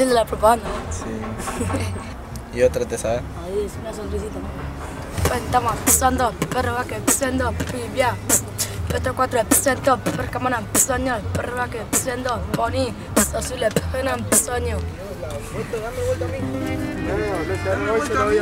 De la propaganda. Sí. ¿Y otra te sabes? Ahí es una sonrisita, empezando, pibia. Petro 4 empezando, per camana empezando, perro va que empezando, poni, azul. Dame vuelta a mí. Dame vuelta a mí.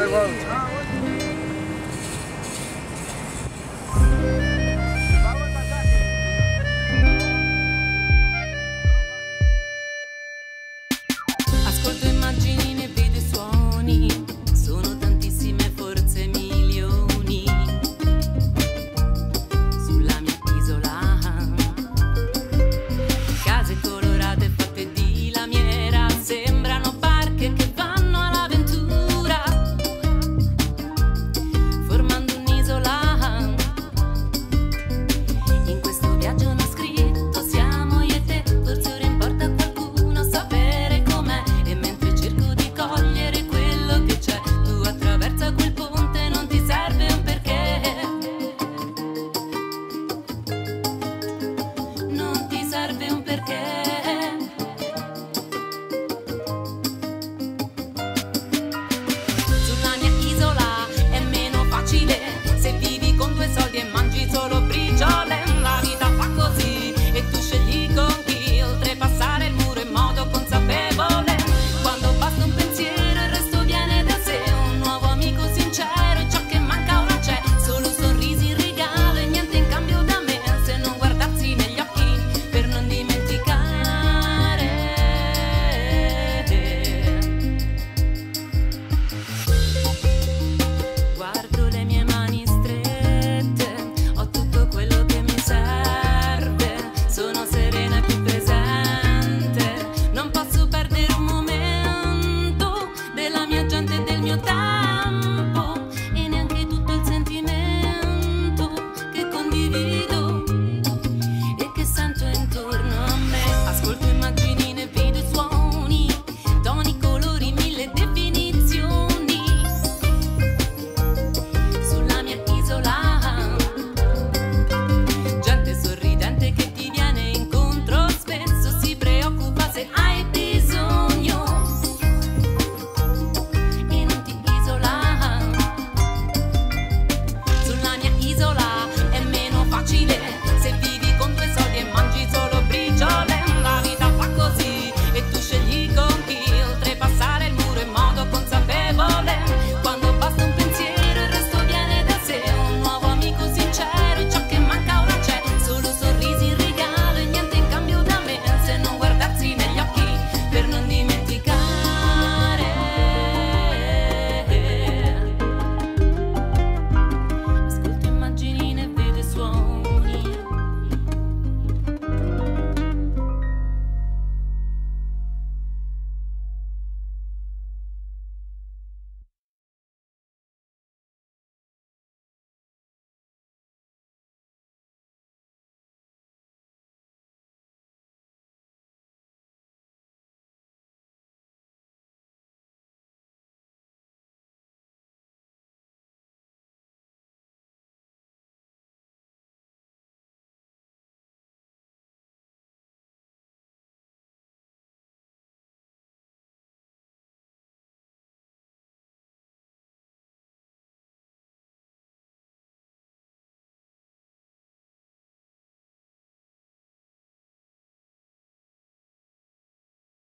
Non